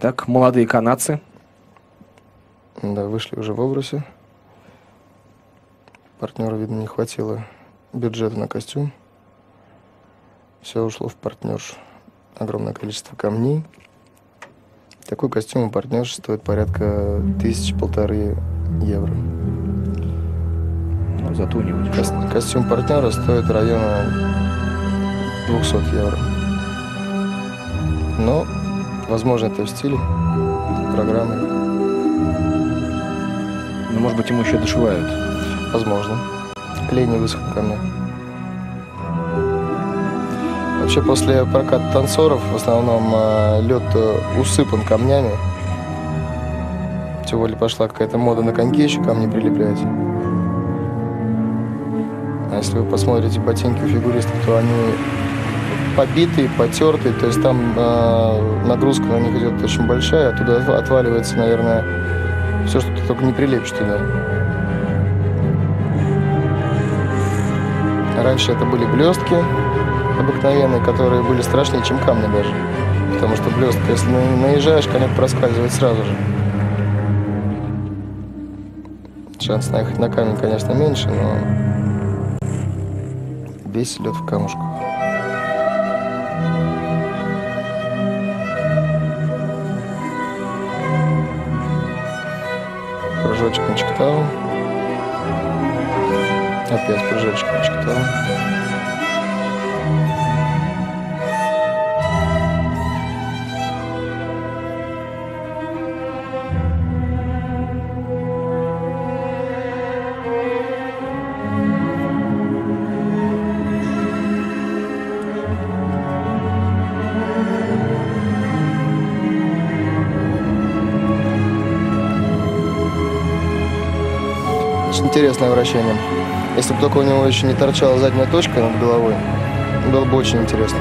Так, молодые канадцы. Да, вышли уже в образе. Партнеру, видно, не хватило бюджета на костюм. Все ушло в партнерш. Огромное количество камней. Такой костюм у партнерши стоит порядка тысячи-полторы евро. Ну, зато у него Кос- костюм партнера стоит района 200 евро. Но, возможно, это в стиле программы. Ну, может быть, ему еще дошивают. Возможно. Клей не высох ко мне. Вообще, после проката танцоров, в основном лед усыпан камнями. Тем более пошла какая-то мода на коньки еще камни прилеплять. А если вы посмотрите ботинки у фигуристов, то они побитые, потертые, то есть там э, нагрузка на них идет очень большая, оттуда отва- отваливается, наверное, все, что ты только не прилепишь туда. Раньше это были блестки обыкновенные, которые были страшнее, чем камни даже. Потому что блестка, если на- наезжаешь, конек проскальзывает сразу же. Шанс наехать на камень, конечно, меньше, но весь лед в камушку. Прыжочек на чектау. Опять прыжочек на чектау. Интересное вращение. Если бы только у него еще не торчала задняя точка над головой, было бы очень интересно.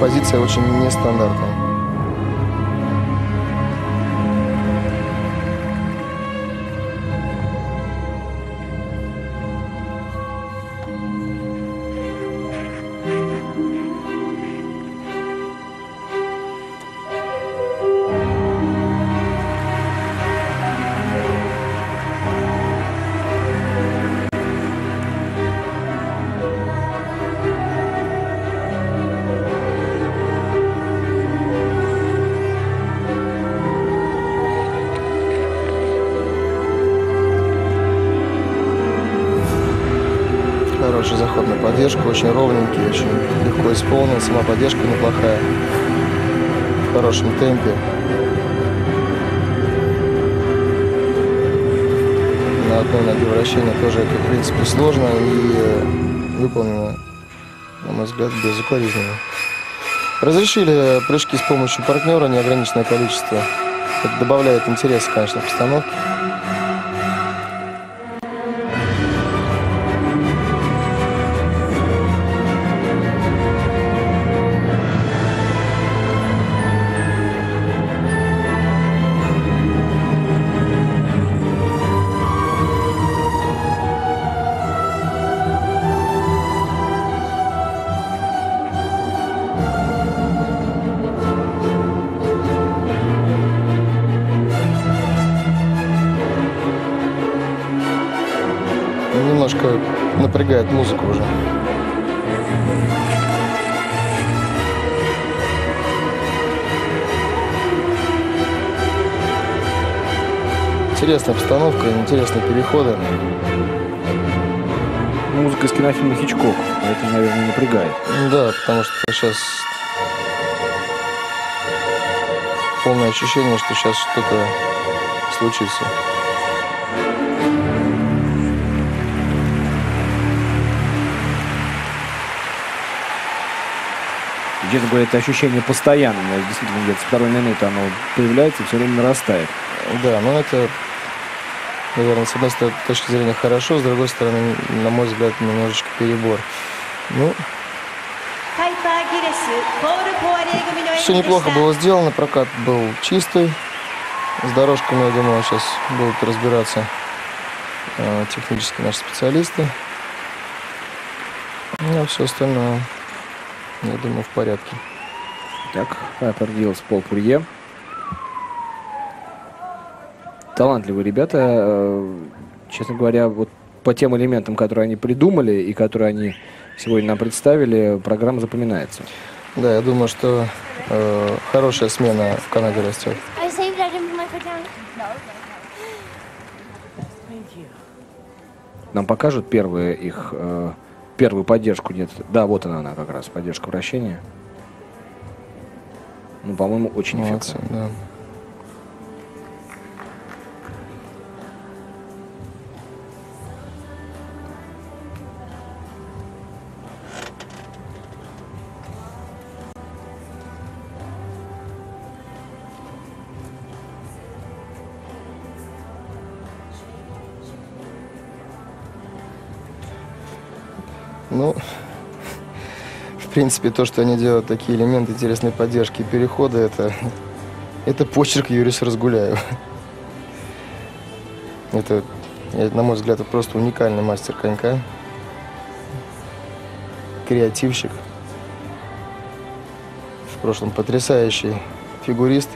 Позиция очень нестандартная. Хороший заход на поддержку, очень ровненький, очень легко исполнен, сама поддержка неплохая, в хорошем темпе. На одной ноге вращение тоже это, в принципе, сложно и э, выполнено, на мой взгляд, безукоризненно. Разрешили прыжки с помощью партнера неограниченное количество. Это добавляет интереса, конечно, в постановке. Немножко напрягает музыку уже. Интересная обстановка, интересные переходы. Музыка из кинофильма Хичкок, поэтому, наверное, напрягает. Да, потому что сейчас полное ощущение, что сейчас что-то случится. честно говоря, это ощущение постоянное, Действительно, где-то с второй минуты оно появляется и все время нарастает. Да, но это, наверное, с одной стороны, точки зрения хорошо, с другой стороны, на мой взгляд, немножечко перебор. Ну, все неплохо было сделано, прокат был чистый. С дорожками, я думаю, сейчас будут разбираться э, технические наши специалисты. Ну, все остальное я думаю, в порядке. Так, Хайпер Гиллс, Пол Пурье. талантливые ребята. Э, Честно говоря, вот по тем элементам, которые они придумали и которые они сегодня нам представили, программа запоминается. Да, я думаю, что э, хорошая смена в Канаде растет. Нам покажут первые их, э, первую поддержку. Нет, да, вот она, она как раз, поддержка вращения. Ну, по-моему, очень Молодцы, эффектно. да. Ну, в принципе, то, что они делают такие элементы интересной поддержки и перехода, это, это почерк Юриса Разгуляева. Это, на мой взгляд, это просто уникальный мастер конька. Креативщик. В прошлом потрясающий фигурист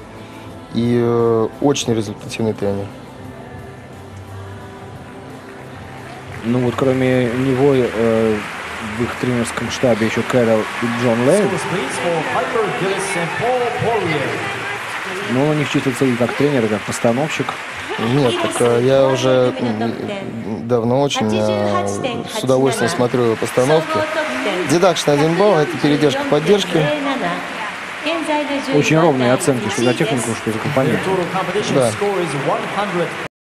и э, очень результативный тренер. Ну вот кроме него э, в их тренерском штабе еще Кэрол и Джон Лейн. Но он у них числится и как тренер, и как постановщик. Нет, так э, я уже давно очень э, с удовольствием смотрю его постановки. Deduction один балл, это передержка поддержки. Очень ровные оценки, что за технику, что за компонент. Да. score is 100